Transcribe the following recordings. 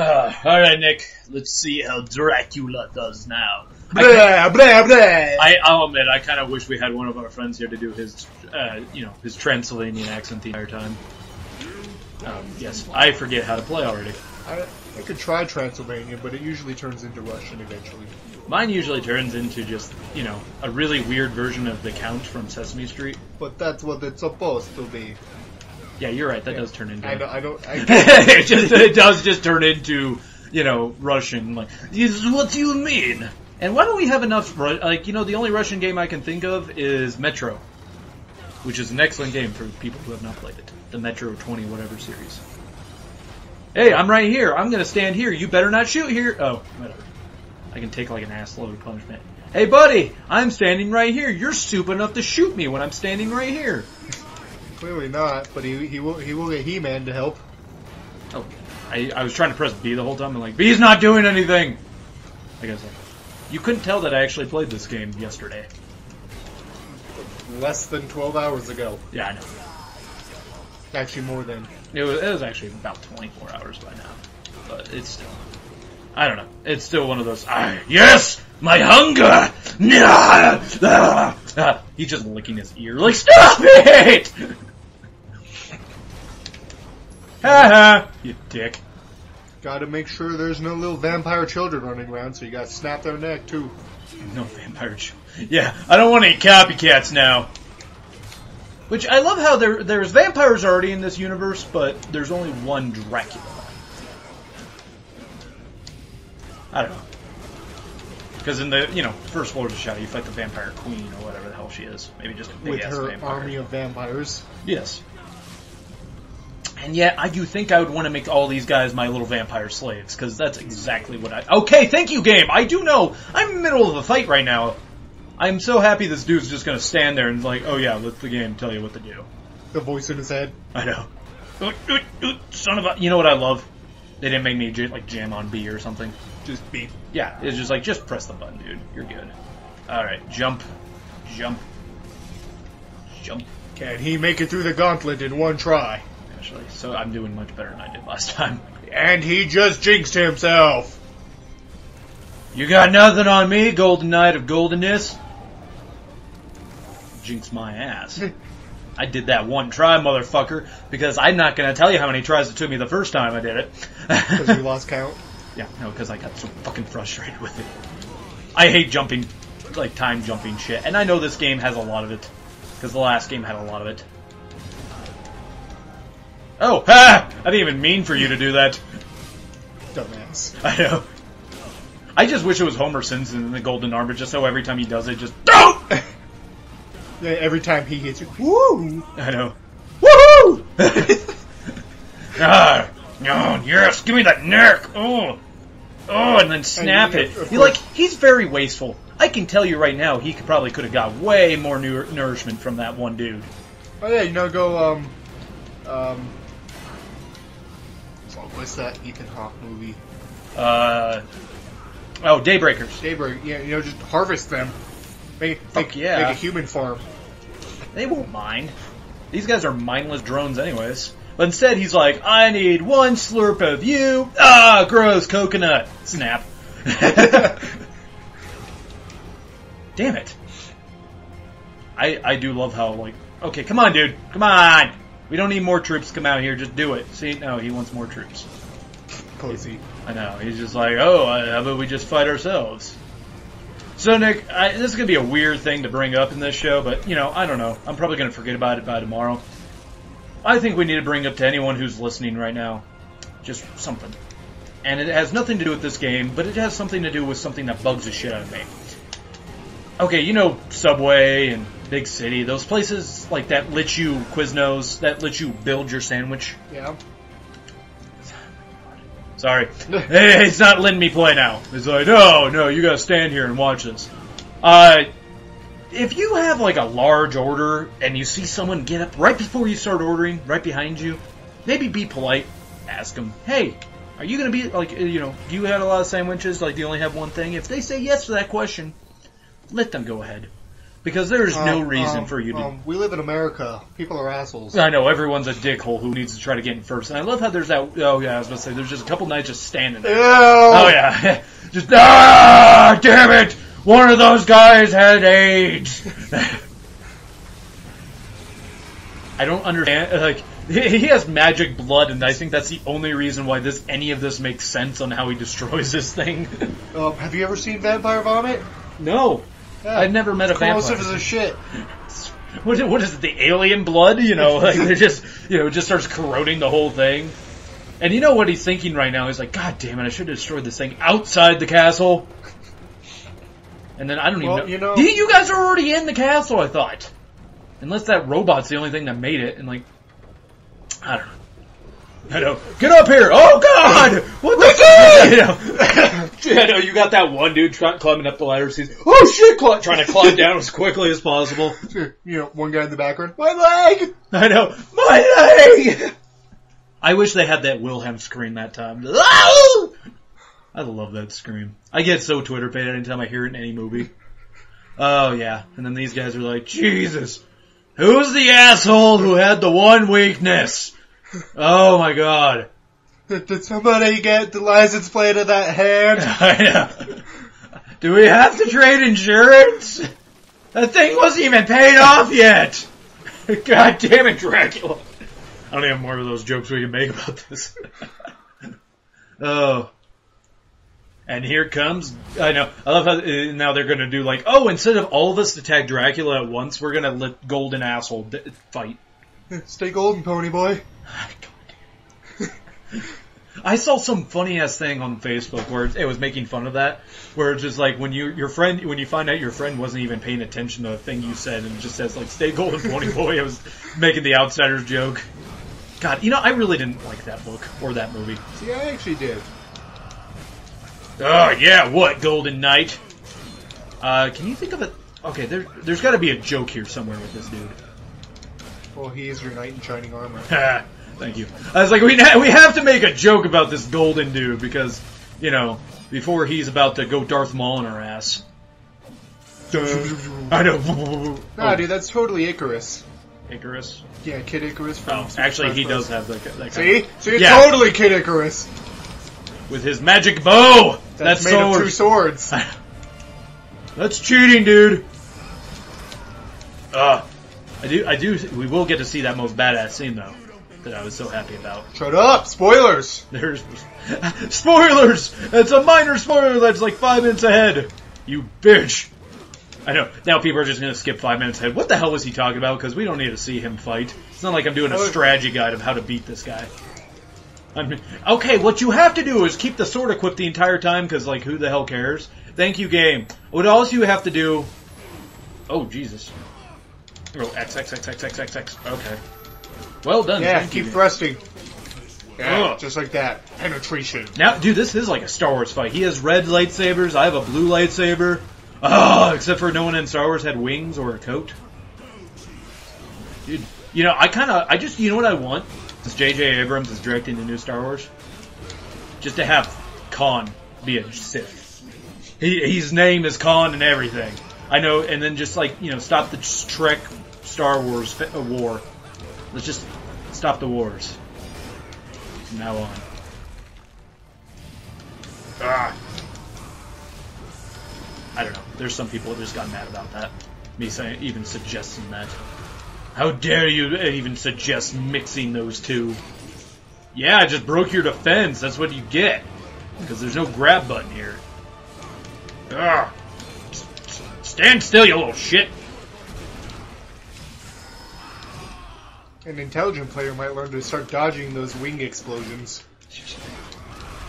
Uh, all right, Nick. Let's see how Dracula does now. Blah, blah, blah. I, I'll admit, I kind of wish we had one of our friends here to do his, uh, you know, his Transylvanian accent the entire time. Um, yes, I forget how to play already. I, I could try Transylvania, but it usually turns into Russian eventually. Mine usually turns into just, you know, a really weird version of the Count from Sesame Street. But that's what it's supposed to be. Yeah, you're right. That does turn into. I don't. I don't. I it just it does just turn into you know Russian like this is what you mean. And why don't we have enough like you know the only Russian game I can think of is Metro, which is an excellent game for people who have not played it. The Metro 20 whatever series. Hey, I'm right here. I'm gonna stand here. You better not shoot here. Oh, whatever. I can take like an ass load of punishment. Hey, buddy, I'm standing right here. You're stupid enough to shoot me when I'm standing right here. Clearly not. But he he will he will get He-Man to help. Oh, I, I was trying to press B the whole time. I'm like, B's not doing anything. I guess you couldn't tell that I actually played this game yesterday. Less than 12 hours ago. Yeah, I know. Actually, more than. It was, it was actually about 24 hours by now, but it's still. I don't know. It's still one of those. Ah, yes, my hunger. Nah, ah, ah. He's just licking his ear. Like, stop it! Ha ha! You dick. Got to make sure there's no little vampire children running around, so you got to snap their neck too. No vampire ch- Yeah, I don't want any copycats now. Which I love how there there's vampires already in this universe, but there's only one Dracula. I don't know. Because in the you know first Lord of Shadow, you fight the vampire queen or whatever the hell she is. Maybe just a big With ass her vampire. army of vampires. Yes. And yet, I do think I would want to make all these guys my little vampire slaves, because that's exactly what I. Okay, thank you, game! I do know! I'm in the middle of a fight right now. I'm so happy this dude's just gonna stand there and like, oh yeah, let the game tell you what to do. The voice in his head. I know. Son of a. You know what I love? They didn't make me j- like jam on B or something. Just beat. Yeah, it's just like, just press the button, dude. You're good. Alright, jump. Jump. Jump. Can he make it through the gauntlet in one try? Actually, so I'm doing much better than I did last time. And he just jinxed himself. You got nothing on me, Golden Knight of Goldenness. Jinx my ass. I did that one try, motherfucker, because I'm not gonna tell you how many tries it took me the first time I did it. Because you lost count. yeah, no, because I got so fucking frustrated with it. I hate jumping, like time jumping shit, and I know this game has a lot of it, because the last game had a lot of it. Oh, ha! I didn't even mean for you to do that. Dumbass. I know. I just wish it was Homer Simpson in the Golden Armor, just so every time he does it, just oh! Yeah, every time he hits you, woo! I know. Woohoo! ah, oh, yes, give me that neck. Oh, oh, and then snap And, it. He like he's very wasteful. I can tell you right now, he could probably could have got way more nu- nourishment from that one dude. Oh yeah, you know, go, um, um, what's that Ethan Hawke movie? Uh, oh, Daybreakers. Daybreak, yeah, you know, just harvest them. Make, Fuck make, yeah. make a human farm. They won't mind. These guys are mindless drones, anyways. But instead, he's like, I need one slurp of you. Ah, gross coconut. Snap. Damn it. I I do love how like, okay, come on, dude, come on. We don't need more troops to come out here. Just do it. See, no, he wants more troops. Cozy. I know. He's just like, oh, uh, how about we just fight ourselves? So, Nick, I, this is going to be a weird thing to bring up in this show, but, you know, I don't know. I'm probably going to forget about it by tomorrow. I think we need to bring up to anyone who's listening right now just something. And it has nothing to do with this game, but it has something to do with something that bugs the shit out of me. Okay, you know Subway and Big City, those places like that let you Quiznos, that let you build your sandwich. Yeah. Sorry. Hey, it's not letting me play now. It's like, no, no, you gotta stand here and watch this. Uh, if you have like a large order and you see someone get up right before you start ordering, right behind you, maybe be polite. Ask them, hey, are you gonna be like, you know, do you have a lot of sandwiches? Like, do you only have one thing? If they say yes to that question, let them go ahead. Because there's no Um, reason um, for you to. Um, we live in America. People are assholes. I know everyone's a dickhole who needs to try to get in first, and I love how there's that. Oh yeah, I was about to say there's just a couple knights just standing there. Oh yeah, just ah, damn it! One of those guys had AIDS. I don't understand. Like he he has magic blood, and I think that's the only reason why this any of this makes sense on how he destroys this thing. Um, have you ever seen Vampire Vomit? no, Yeah. I've never met a Explosive vampire. as a shit. What, is- what is it? The alien blood? You know, like they just you know it just starts corroding the whole thing. And you know what he's thinking right now? He's like, God damn it! I should have destroyed this thing outside the castle. And then I don't even know. you know- you, you guys are already in the castle. I thought, unless that robot's the only thing that made it. And like, I don't know. I know. Get up here! Oh God! What the? you know, I know. You got that one dude trying climbing up the ladder. He's oh shit! Cl-, trying to climb down as quickly as possible. You know, one guy in the background. My leg. I know. My leg! I wish they had that Wilhelm scream that time. I love that scream. I get so Twitter paid anytime I hear it in any movie. Oh yeah. And then these guys are like, Jesus, who's the asshole who had the one weakness? Oh my god. Did, somebody get the license plate of that hand? I know. Do we have to trade insurance? That thing wasn't even paid off yet. God damn it, Dracula. I don't even have more of those jokes we can make about this. oh. And here comes, I know, I love how uh, now they're gonna do like, oh, instead of all of us attack Dracula at once, we're gonna let Golden Asshole d- fight. Stay golden, pony boy. I saw some funny ass thing on Facebook where it was making fun of that, where it's just like when you your friend when you find out your friend wasn't even paying attention to a thing you said and it just says like "Stay golden, pony boy." It was making the outsiders joke. God, you know I really didn't like that book or that movie. See, I actually did. Oh yeah, what Golden Knight? Uh, can you think of it? Okay, there there's got to be a joke here somewhere with this dude. Well, he is your knight in shining armor. Ha, Thank you. I was like, we we have to make a joke about this golden dude because you know before he's about to go Darth Maul in our ass. I know. Nah, dude, that's totally Icarus. Icarus. Yeah, Kid Icarus from Oh, actually, he does have that, that See? of, See, Yeah. totally Kid Icarus. with his magic bow. That's, That's, made of two swords. That's cheating, dude. Uh, I do, I do. We will get to see that most badass scene though, that I was so happy about. Shut up! Spoilers! There's spoilers. It's a minor spoiler that's like five minutes ahead. You bitch. I know. Now people are just gonna skip five minutes ahead. What the hell was he talking about? Because we don't need to see him fight. It's not like I'm doing a strategy guide of how to beat this guy. I'm, okay, what you have to do is keep the sword equipped the entire time, because like who the hell cares? Thank you, game. What else you have to do? Oh Jesus. Oh X X X X X X X. Okay. Well done. Yeah, thank keep you. thrusting. Yeah, Ugh. just like that. Penetration. Now, dude, this is like a Star Wars fight. He has red lightsabers. I have a blue lightsaber. Oh, except for no one in Star Wars had wings or a coat. Dude, you know, I kind of, I just, you know what I want? Since J.J. Abrams is directing the new Star Wars, just to have Khan be a Sith. He, his name is Khan and everything. I know, and then just like you know, stop the Trek Star Wars uh, war. Let's just stop the wars from now on. Ah. I don't know. There's some people that just got mad about that. Me saying, even suggesting that. How dare you even suggest mixing those two? Yeah, I just broke your defense. That's what you get. Because there's no grab button here. Ah. Stand still, you little shit. An intelligent player might learn to start dodging those wing explosions.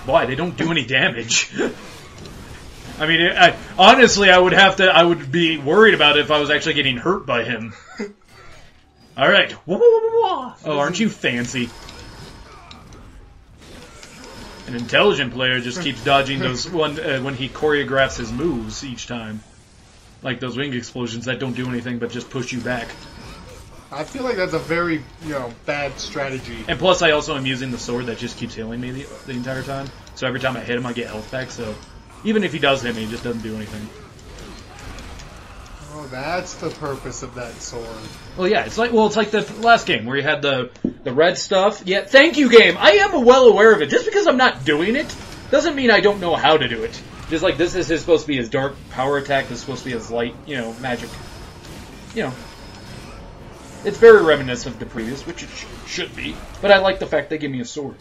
Why? They don't do any damage. I mean, I, honestly, I would have to. I would be worried about it if I was actually getting hurt by him. All right. Oh, aren't you fancy? An intelligent player just keeps dodging those one uh, when he choreographs his moves each time, like those wing explosions that don't do anything but just push you back. I feel like that's a very, you know, bad strategy. And plus, I also am using the sword that just keeps healing me the, the entire time. So every time I hit him, I get health back. So even if he does hit me, he just doesn't do anything. Oh, Oh, that's the purpose of that sword. Well, yeah, it's like well, it's like the last game where you had the the red stuff. Yeah, thank you, game. I am well aware of it. Just because I'm not doing it doesn't mean I don't know how to do it. Just like this is supposed to be his dark power attack. This is supposed to be his light, you know, magic. You know, it's very reminiscent of the previous, which it sh- should be. But I like the fact they give me a sword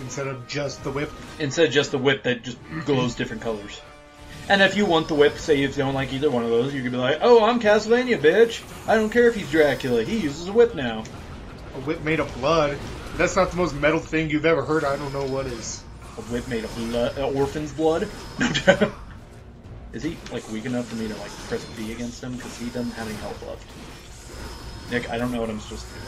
Instead of just the whip. instead of just the whip that just glows different colors. And if you want the whip, say if you don't like either one of those, you could be like, "Oh, I'm Castlevania, bitch. I don't care if he's Dracula. He uses a whip now." A whip made of blood. That's not the most metal thing you've ever heard. I don't know what is. A whip made of blood, uh, orphan's blood. No doubt. Is he like weak enough for me to like press B against him? Because he doesn't have any health left. Nick, I don't know what I'm supposed to do.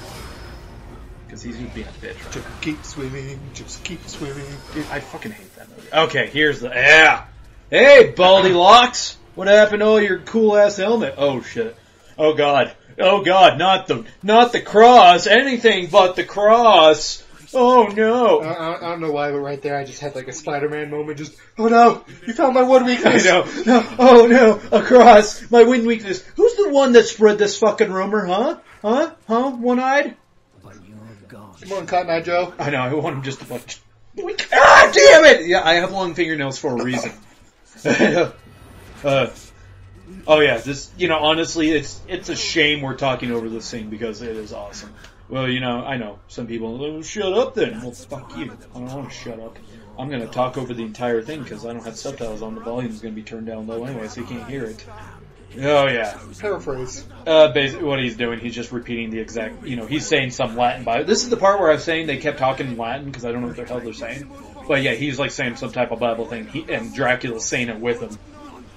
Because he's just being a bitch. Right? Just keep swimming. Just keep swimming. Dude, I fucking hate that movie. Okay, here's the yeah. Hey, Baldy Locks, what happened to all your cool ass helmet? Oh shit. Oh god. Oh god, not the not the cross. Anything but the cross. Oh no. I, I don't know why, but right there I just had like a Spider-Man moment. Just, oh no, you found my one weakness. I weakness. know. No. Oh no. across. My wind weakness. Who's the one that spread this fucking rumor? Huh? Huh? Huh? One eyed? But you're gone. Come on, Cotton Eye Joe. I know. I want him just to like. Wink. Ah, damn it! Yeah, I have long fingernails for a reason. uh, oh yeah, this. You know, honestly, it's it's a shame we're talking over this thing because it is awesome. Well, you know, I know some people. Oh, shut up then. Well, fuck you. I don't want to shut up. I'm gonna talk over the entire thing because I don't have subtitles on. The volume's gonna be turned down low anyway, so you can't hear it. Oh yeah. Paraphrase. Uh, basically, what he's doing, he's just repeating the exact, you know, he's saying some Latin By This is the part where I was saying they kept talking in Latin because I don't know what the hell they're saying. But yeah, he's like saying some type of Bible thing, he, and Dracula's saying it with him.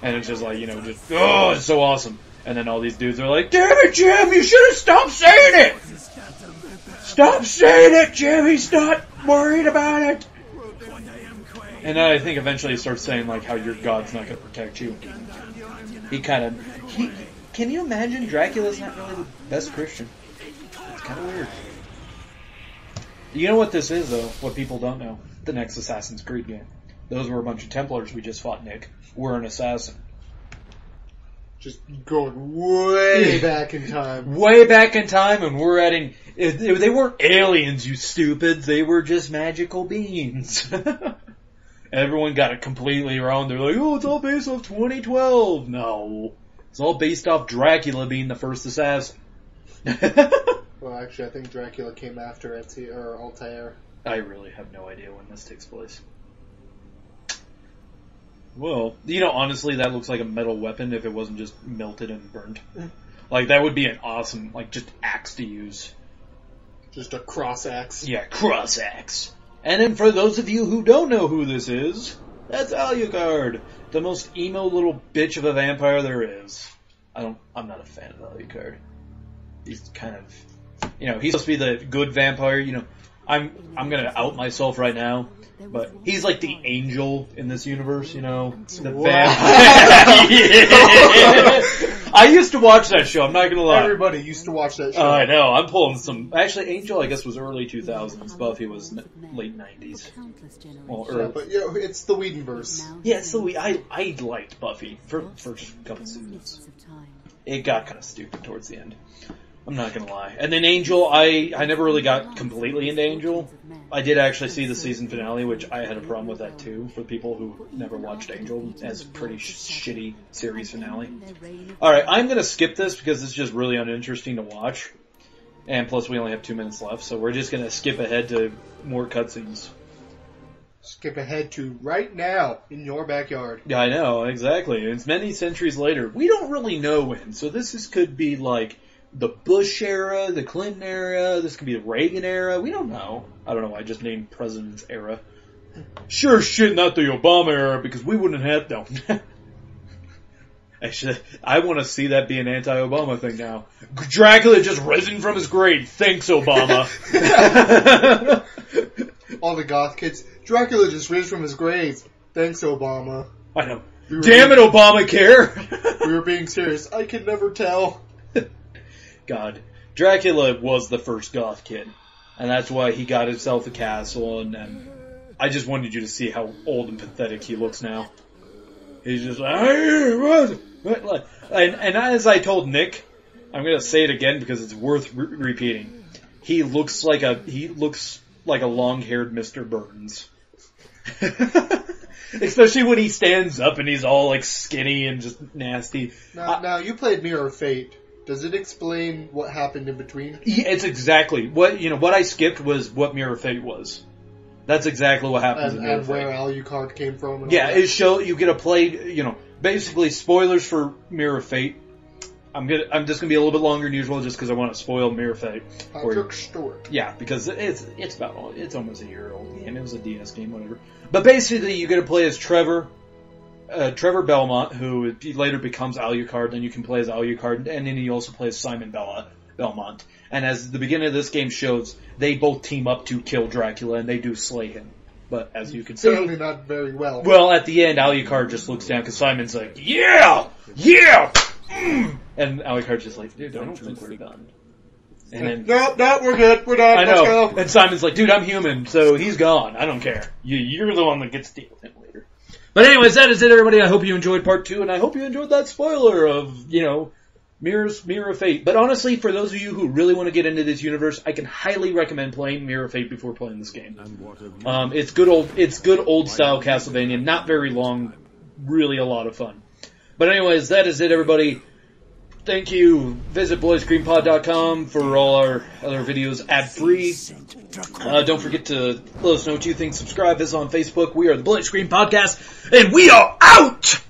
And it's just like, you know, just, oh, it's so awesome. And then all these dudes are like, damn it, Jim, you should have stopped saying it! Stop saying it, Jim, he's not worried about it! And then I think eventually he starts saying like how your God's not gonna protect you. He kind of, he, can you imagine Dracula's not really the best Christian? It's kind of weird. You know what this is though? What people don't know? The next Assassin's Creed game. Those were a bunch of Templars we just fought, Nick. We're an assassin. Just going way back in time. Way back in time, and we're adding. It- it- They weren't aliens, you stupids. They were just magical beings. Everyone got it completely wrong. They're like, "Oh, it's all based off 2012." No, it's all based off Dracula being the first assassin. Well, actually, I think Dracula came after Ezio or Altair. I really have no idea when this takes place. Well, you know, honestly, that looks like a metal weapon if it wasn't just melted and burnt. Mm. Like, that would be an awesome, like, just axe to use. Just a cross axe. Yeah, cross axe. And then for those of you who don't know who this is, that's Alucard, the most emo little bitch of a vampire there is. I don't, I'm not a fan of Alucard. He's kind of, you know, he's supposed to be the good vampire, you know. I'm, I'm gonna out myself right now, but he's like the angel in this universe, you know. The vampire. Yeah. I used to watch that show, I'm not gonna lie. Everybody used to watch that show. Oh, I know. I'm pulling some. Actually, Angel, I guess, was early 2000s. Buffy was n- late 90s. Well, Yeah, early. but yeah, it's the Whedonverse. Yeah, so we, I I liked Buffy for first couple seasons. It got kind of stupid towards the end. I'm not gonna lie. And then Angel, I I never really got completely into Angel. I did actually see the season finale, which I had a problem with that too. For people who never watched Angel, as a pretty sh- shitty series finale. All right, I'm gonna skip this because it's just really uninteresting to watch, and plus we only have two minutes left, so we're just gonna skip ahead to more cutscenes. Skip ahead to right now in your backyard. Yeah, I know exactly. It's many centuries later. We don't really know when, so this is, could be like the Bush era, the Clinton era. This could be the Reagan era. We don't know. I don't know. I just named president's era. Sure, shit, not the Obama era because we wouldn't have no. Actually, I want to see that be an anti-Obama thing now. Dracula just risen from his grave. Thanks, Obama. All the goth kids. Dracula just risen from his grave. Thanks, Obama. I know. We Damn it, Obamacare! We were being serious. I could never tell. God, Dracula was the first goth kid, and that's why he got himself a castle. And, and I just wanted you to see how old and pathetic he looks now. He's just like? And, and as I told Nick, I'm gonna say it again because it's worth re- repeating. He looks like a he looks like a long-haired Mr. Burns. Especially when he stands up and he's all like skinny and just nasty. Now, Uh, now you played Mirror Fate. Does it explain what happened in between? Yeah, it's exactly what you know. What I skipped was what Mirror of Fate was. That's exactly what happens And, in Mirror and Fate. where Alucard came from? And Yeah, it show you get a play. You know, basically spoilers for Mirror of Fate. I'm gonna. I'm just gonna be a little bit longer than usual, just because I want to spoil Mirror of Fate. Patrick Stewart. Yeah, because it's it's about it's almost a year old game. It was a DS game, whatever. But basically, you get to play as Trevor, uh, Trevor Belmont, who later becomes Alucard. Then you can play as Alucard, and then you also play as Simon Bella Belmont. And as the beginning of this game shows, they both team up to kill Dracula, and they do slay him. But as you can see, Certainly not very well. well, at the end, Alucard just looks down because Simon's like, "Yeah, yeah," mm. and Alucard's just like, "Dude, I don't think we're done." And then no, no, we're good. We're done. I Let's know. go. And Simon's like, dude, I'm human, so he's gone. I don't care. You, you're the one that gets to deal with him. But anyways, that is it, everybody. I hope you enjoyed part two, and I hope you enjoyed that spoiler of, you know, Mirror's Mirror of Fate. But honestly, for those of you who really want to get into this universe, I can highly recommend playing Mirror of Fate before playing this game. Um, it's good old, it's good old style Castlevania, not very long, really a lot of fun. But anyways, that is it, everybody. Thank you. Visit BloodyScreenPod.com for all our other videos ad free. Uh, don't forget to let us know what you think. Subscribe us on Facebook. We are the Bloody Screen Podcast, and we are out!